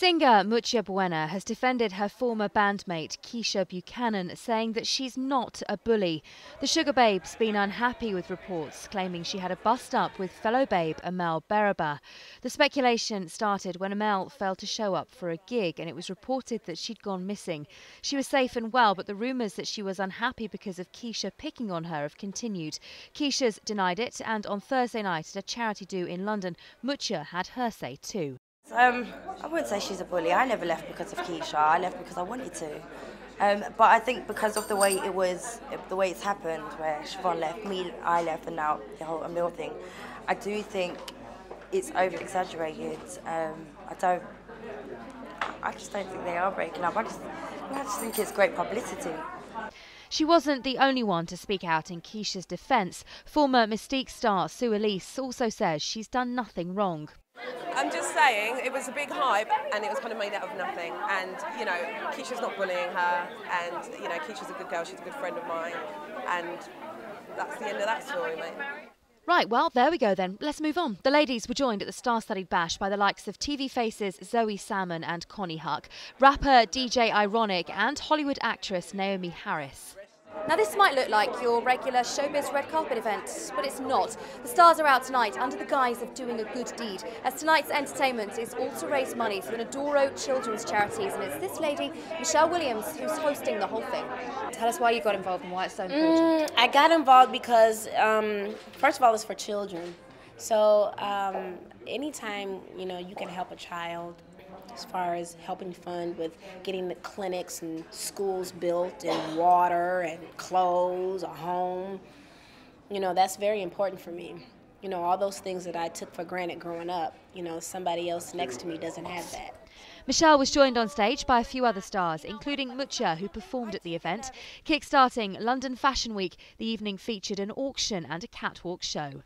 Singer Mutya Buena has defended her former bandmate Keisha Buchanan, saying that she's not a bully. The Sugababe's been unhappy with reports claiming she had a bust up with fellow babe Amelle Berrabah. The speculation started when Amelle failed to show up for a gig and it was reported that she'd gone missing. She was safe and well, but the rumours that she was unhappy because of Keisha picking on her have continued. Keisha's denied it, and on Thursday night at a charity do in London, Mutya had her say too. Um, I wouldn't say she's a bully. I never left because of Keisha. I left because I wanted to. Um, but I think because of the way it was, the way it's happened, where Siobhan left, me, I left, and now the whole Amelle thing, I do think it's over exaggerated. Um, I don't. I just don't think they are breaking up. I just, I just think it's great publicity. She wasn't the only one to speak out in Keisha's defence. Former Mis-Teeq star Su-Elise also says she's done nothing wrong. I'm just saying it was a big hype and it was kind of made out of nothing. And you know, Keisha's not bullying her, and you know, Keisha's a good girl. She's a good friend of mine, and that's the end of that story, mate. Right, well, there we go then. Let's move on. The ladies were joined at the star studded bash by the likes of TV faces Zoe Salmon and Connie Huq, rapper DJ Ironik, and Hollywood actress Naomie Harris. Now this might look like your regular showbiz red carpet event, but it's not. The stars are out tonight under the guise of doing a good deed, as tonight's entertainment is all to raise money for the Ndoro Children's Charities, and it's this lady, Michelle Williams, who's hosting the whole thing. Tell us why you got involved and why it's so important. Mm, I got involved because, um, first of all, it's for children. So um, anytime, you know, you can help a child, as far as helping fund with getting the clinics and schools built and water and clothes, a home. You know, that's very important for me. You know, all those things that I took for granted growing up, you know, somebody else next to me doesn't have that. Michelle was joined on stage by a few other stars, including Mutya, who performed at the event. Kick-starting London Fashion Week, the evening featured an auction and a catwalk show.